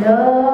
love